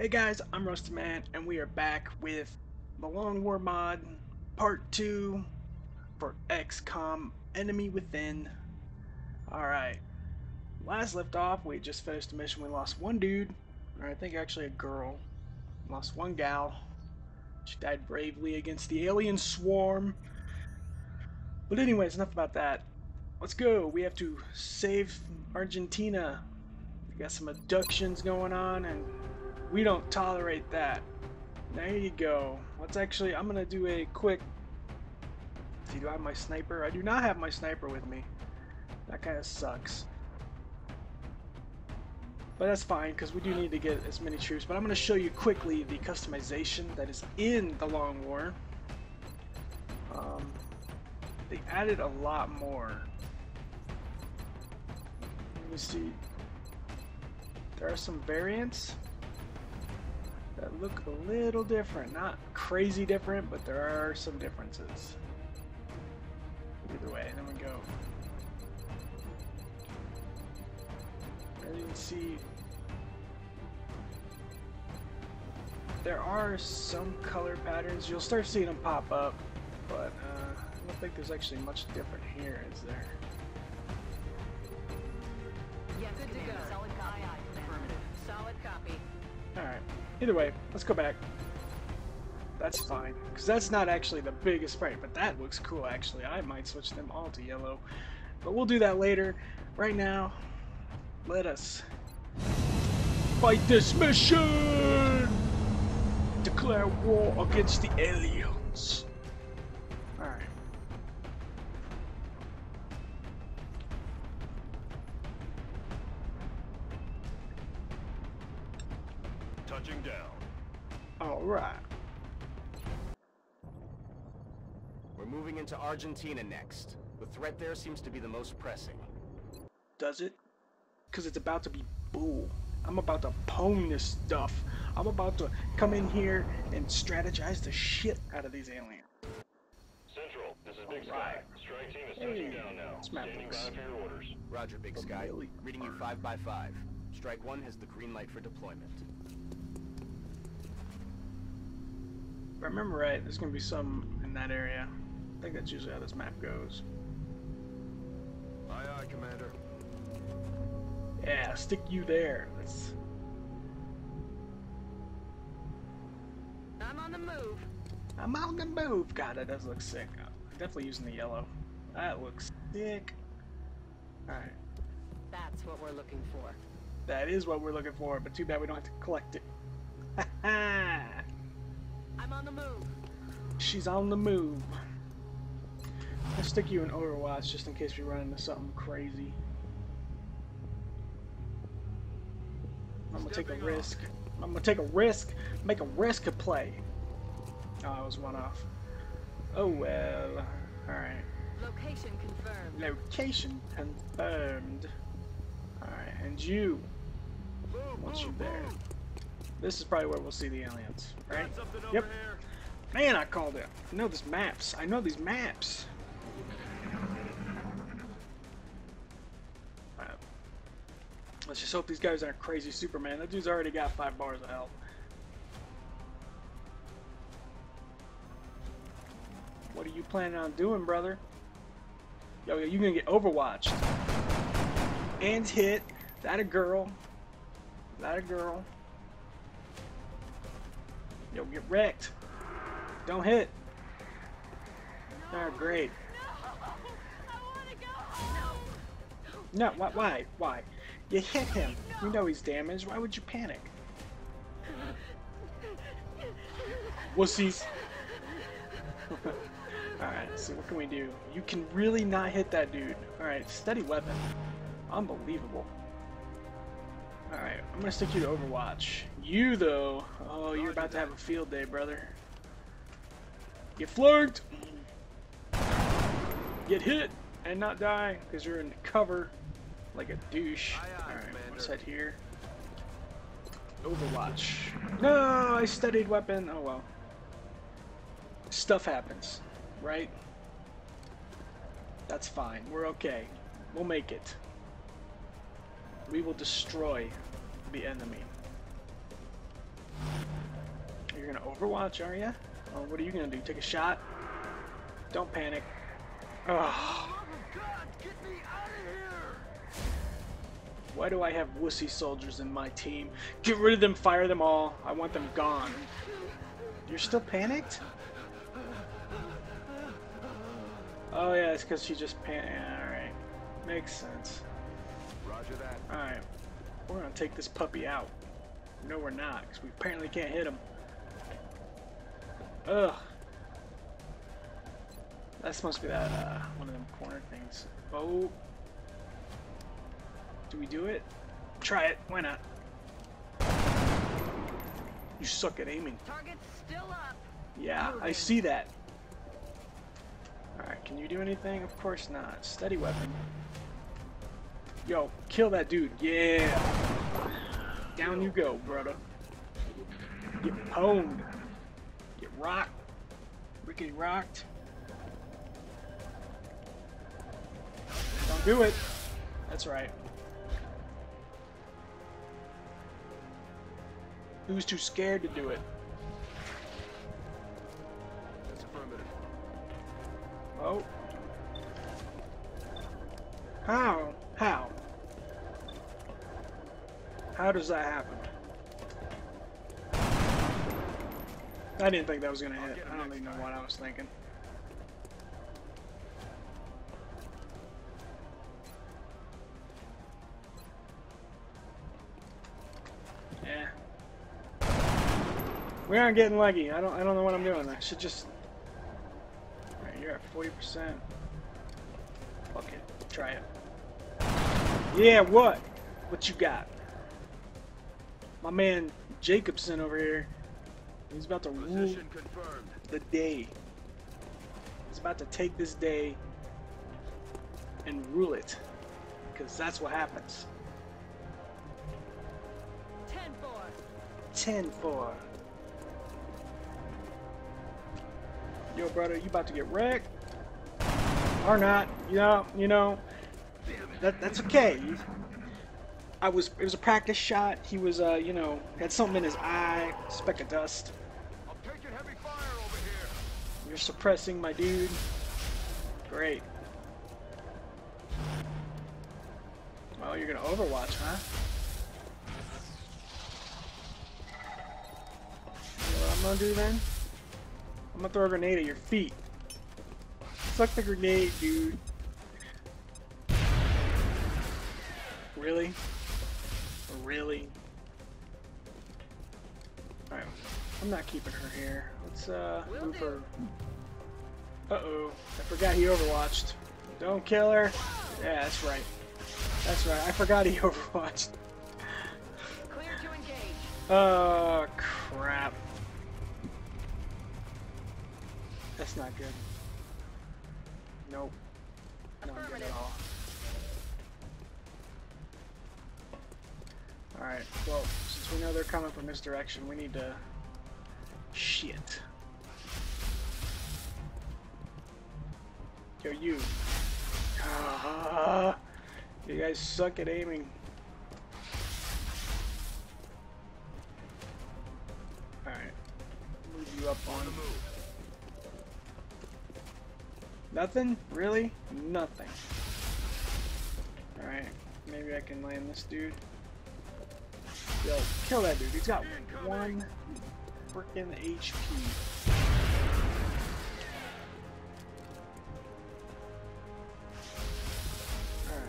Hey guys, I'm Rustin Man, and we are back with the Long War mod, part 2 for XCOM Enemy Within. Alright, last left off, we just finished a mission. We lost one dude, or I think actually a girl. Lost one gal. She died bravely against the alien swarm. But anyways, enough about that. Let's go. We have to save Argentina. We got some abductions going on, and we don't tolerate that. There you go. Let's actually, I'm gonna do a quick. See, do I have my sniper? I do not have my sniper with me. That kind of sucks. But that's fine, because we do need to get as many troops. But I'm going to show you quickly the customization that is in the Long War. Um, they added a lot more. Let me see. There are some variants that look a little different. Not crazy different, but there are some differences. Either way, and then we go. As you can see, there are some color patterns. You'll start seeing them pop up, but uh, I don't think there's actually much different here, is there? Yeah, good to go. Either way, let's go back. That's fine. Because that's not actually the biggest sprite, but that looks cool actually. I might switch them all to yellow. But we'll do that later. Right now, let us fight this mission! Declare war against the aliens. Alright. We're moving into Argentina next. The threat there seems to be the most pressing. Does it? Because it's about to be bull. I'm about to pwn this stuff. I'm about to come in here and strategize the shit out of these aliens. Central, this is Big Sky. Strike team is Hey, down now. this map Standing looks- by for your orders. Roger, Big Sky. Really? Reading you 5 by 5 Strike 1 has the green light for deployment. If I remember right, there's gonna be some in that area. I think that's usually how this map goes. Aye, aye, Commander. Yeah, stick you there. Let's. I'm on the move. I'm on the move. God, that does look sick. Uh, definitely using the yellow. That looks sick. Alright. That's what we're looking for. That is what we're looking for, but too bad we don't have to collect it. Ha ha! I'm on the move. She's on the move. I'll stick you in Overwatch just in case we run into something crazy. I'm gonna take a risk. I'm gonna take a risk, make a risk of play. Oh, I was one off. Oh well. Alright. Location confirmed. Location confirmed. Alright, and you, once you're there. This is probably where we'll see the aliens, right? Yep. here. Man, I called it. I know these maps. I know these maps. Alright. Let's just hope these guys aren't crazy Superman. That dude's already got five bars of health. What are you planning on doing, brother? Yo, yo, you gonna get overwatched. And hit. That a girl. That a girl. Yo, get wrecked. Don't hit. Oh, great. No, why, why? Why? You hit him. You know he's damaged. Why would you panic? Wussies. Alright, so what can we do? You can really not hit that dude. Alright, steady weapon. Unbelievable. Alright, I'm gonna stick you to Overwatch. You, though, oh, you're about to have a field day, brother. Get flanked! Get hit and not die because you're in cover like a douche. Alright, what's let's here. Overwatch. No, I studied weapon. Oh well. Stuff happens, right? That's fine. We're okay. We'll make it. We will destroy the enemy. You're gonna Overwatch, are you? What are you gonna do? Take a shot? Don't panic. Why do I have wussy soldiers in my team? Get rid of them, fire them all. I want them gone. You're still panicked? Oh yeah, it's because she just pan. Yeah, alright. Makes sense. Roger that. Alright. We're gonna take this puppy out. No, we're not, because we apparently can't hit him. Ugh. That must be that, uh, one of them corner things. Oh. Do we do it? Try it. Why not? You suck at aiming. Target's still up. Yeah, I see that. Alright, can you do anything? Of course not. Steady weapon. Yo, kill that dude. Yeah. Down you go, brother. Get pwned. Get rocked. Rickety rocked. Don't do it. That's right. Who's too scared to do it? That's affirmative. Oh. How? How? Does that happen? I didn't think that was gonna hit. I don't even know what I was thinking. Yeah. We aren't getting leggy. I don't I don't know what I'm doing. I should just you're at 40%. Fuck it. Try it. Yeah, what? What you got? My man Jacobson over here. He's about to rule the day. He's about to take this day and rule it. Because that's what happens. 10 4. 10 4. Yo, brother, you about to get wrecked? Or not? You know, you know. That that's okay. You- I was it was a practice shot. He was uh, you know, had something in his eye, speck of dust. I'm taking heavy fire over here. You're suppressing my dude. Great. Well, you're gonna Overwatch, huh? You know what I'm gonna do then? I'm gonna throw a grenade at your feet. Suck the grenade, dude. Really? Really? Alright. I'm not keeping her here. Let's uh Will move do. her. Uh oh. I forgot he overwatched. Don't kill her. Yeah, that's right. That's right. I forgot he overwatched. Clear to engage. Oh crap. That's not good. Nope. Not good at Affirmative. all. Alright, well, since we know they're coming from this direction, we need to... Shit. Yo, you. Ah, you guys suck at aiming. Alright. Move you up on. the move. Nothing? Really? Nothing. Alright. Maybe I can land this dude. Yo, kill that dude. He's got one freaking HP. Alright.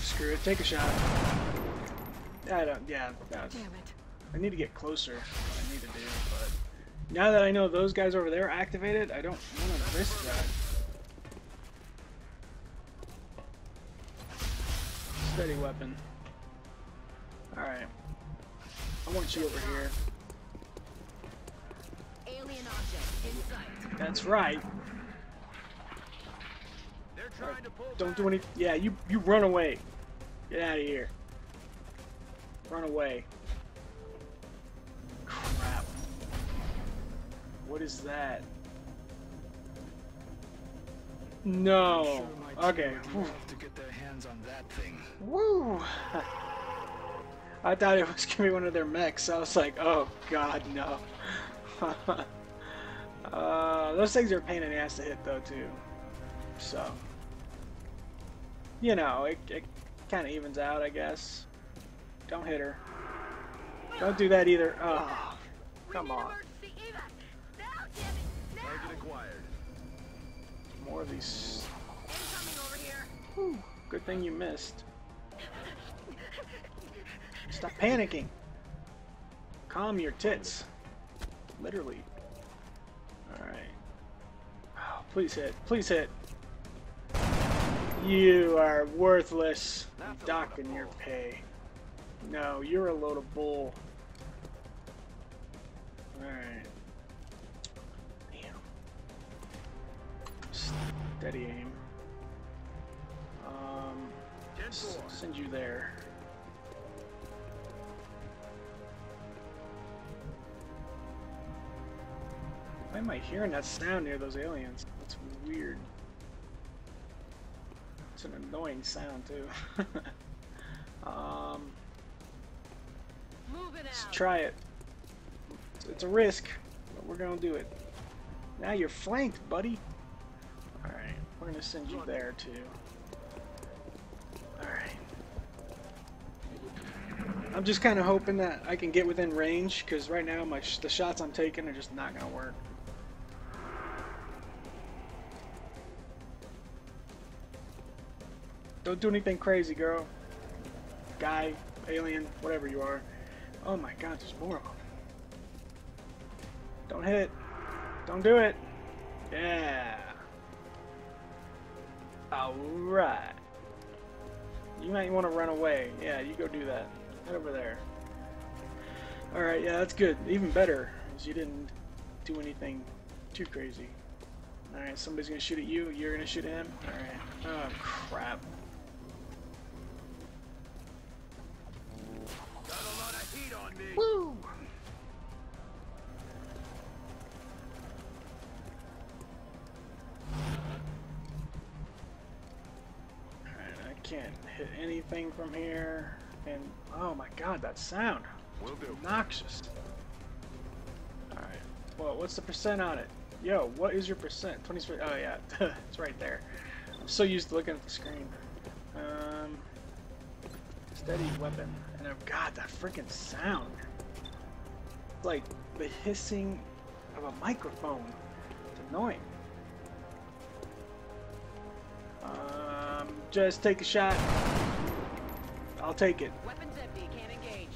Screw it. Take a shot. I don't. Yeah. Damn it. I need to get closer. I need to do. But now that I know those guys over there are activated, I don't want to risk that. Steady weapon. Alright. I want you over here. Alien object in sight. That's right. They're trying to pull Don't back. do any. Yeah, you you run away. Get out of here. Run away. Crap. What is that? No. Okay. To get their hands on that thing. Woo! I thought it was gonna be one of their mechs. I was like, oh god, no. uh, those things are a pain in the ass to hit though too. So, you know, it, it kind of evens out, I guess. Don't hit her. Don't do that either. Oh, come on. More of these. Whew, good thing you missed. Stop panicking. Calm your tits. Literally. Alright. Oh, please hit. Please hit. You are worthless. I'm docking your pay. No, you're a load of bull. Alright. Steady aim. Um, send you there. Why am I hearing that sound near those aliens? That's weird. It's an annoying sound too. um, let's try it. It's, it's a risk, but we're gonna do it. Now you're flanked, buddy. We're gonna send you there too. Alright. I'm just kind of hoping that I can get within range, because right now my sh the shots I'm taking are just not gonna work. Don't do anything crazy, girl. Guy, alien, whatever you are. Oh my god, there's more of them. Don't hit. Don't do it. Yeah. Alright. You might want to run away. Yeah, you go do that. Head over there. Alright, yeah, that's good. Even better is you didn't do anything too crazy. Alright, somebody's gonna shoot at you. You're gonna shoot at him. Alright. Oh, crap. Woo! Anything from here. And oh my god, that sound. Will do. Obnoxious. Alright. Well, what's the percent on it? Yo, what is your percent? 20 Oh yeah, it's right there. I'm so used to looking at the screen. Um, steady weapon. And oh god, that freaking sound. Like the hissing of a microphone. It's annoying. Um, just take a shot. I'll take it. Weapons empty. Can't engage.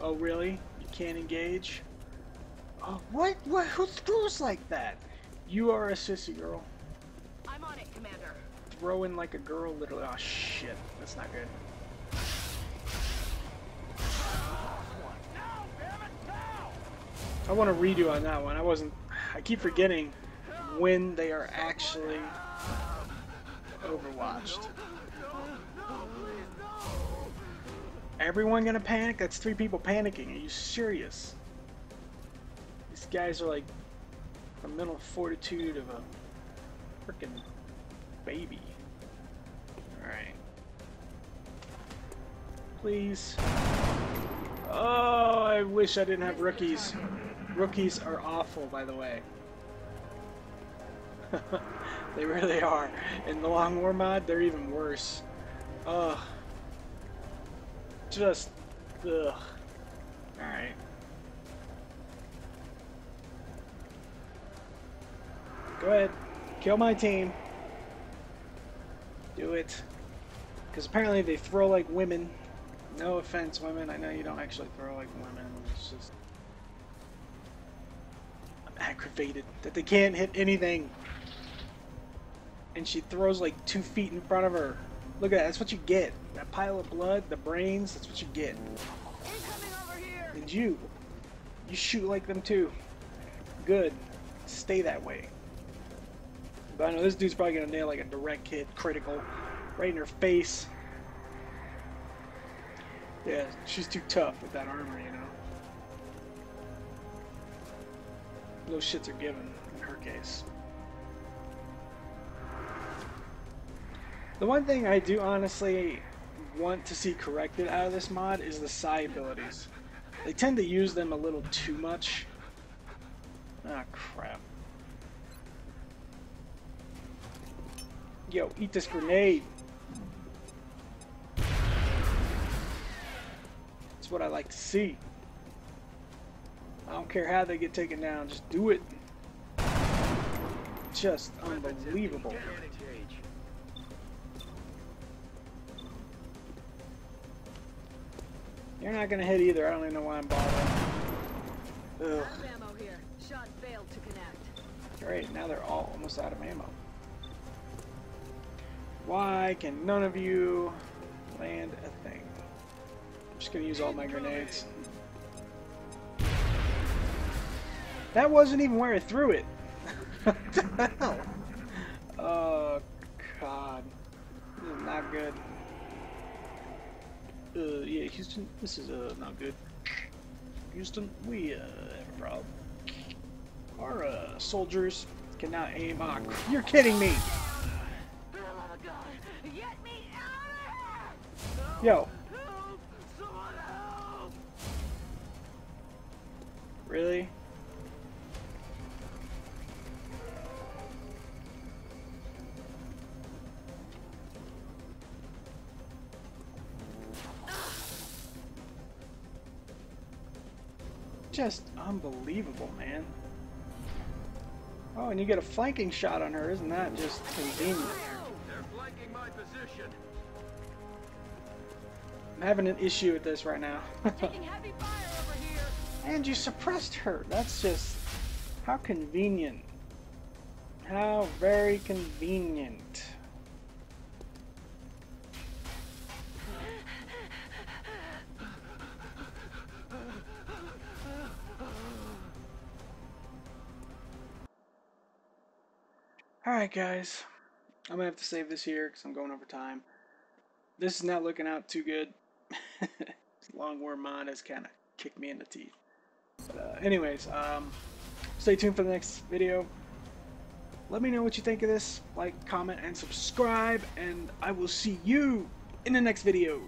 Oh, really? You can't engage? Oh, what? What? Who throws like that? You are a sissy girl. I'm on it, Commander. Throwing like a girl, literally. Oh, shit. That's not good. I want to redo on that one. I wasn't. I keep forgetting when they are actually overwatched. Everyone gonna panic? That's three people panicking. Are you serious? These guys are like the mental fortitude of a freaking baby. Alright. Please. Oh, I wish I didn't have rookies. Rookies are awful, by the way. they really are. In the Long War mod, they're even worse. Ugh. Just, ugh. Alright. Go ahead. Kill my team. Do it. Because apparently they throw like women. No offense, women. I know you don't actually throw like women. It's just. I'm aggravated that they can't hit anything. And she throws like two feet in front of her. Look at that. That's what you get. That pile of blood, the brains, that's what you get. Incoming over here. And you. You shoot like them too. Good. Stay that way. But I know this dude's probably gonna nail like a direct hit, critical, right in her face. Yeah, she's too tough with that armor, you know. Those shits are given in her case. The one thing I do honestly want to see corrected out of this mod is the Psy abilities. They tend to use them a little too much. Ah, crap. Yo, eat this grenade. That's what I like to see. I don't care how they get taken down, just do it. Just unbelievable. You're not gonna hit either. I don't even know why I'm bothering. Ugh. ammo here. Shot failed to connect. Great, now they're all almost out of ammo. Why can none of you land a thing? I'm just gonna use all my grenades. That wasn't even where I threw it. what the hell? Oh, God. This is not good. Uh, yeah, Houston, this is uh, not good. Houston, we uh, have a problem. Our uh, soldiers cannot aim. Ah, cr- you're kidding me! For the Just unbelievable, man. Oh, and you get a flanking shot on her. Isn't that just convenient? They're flanking my position. I'm having an issue with this right now. Heavy fire over here! and you suppressed her. That's just how convenient. How very convenient. Alright, guys. I'm gonna have to save this here because I'm going over time. This is not looking out too good. this long war mod has kind of kicked me in the teeth. But, uh, anyways, um, stay tuned for the next video. Let me know what you think of this. Like, comment, and subscribe. And I will see you in the next video.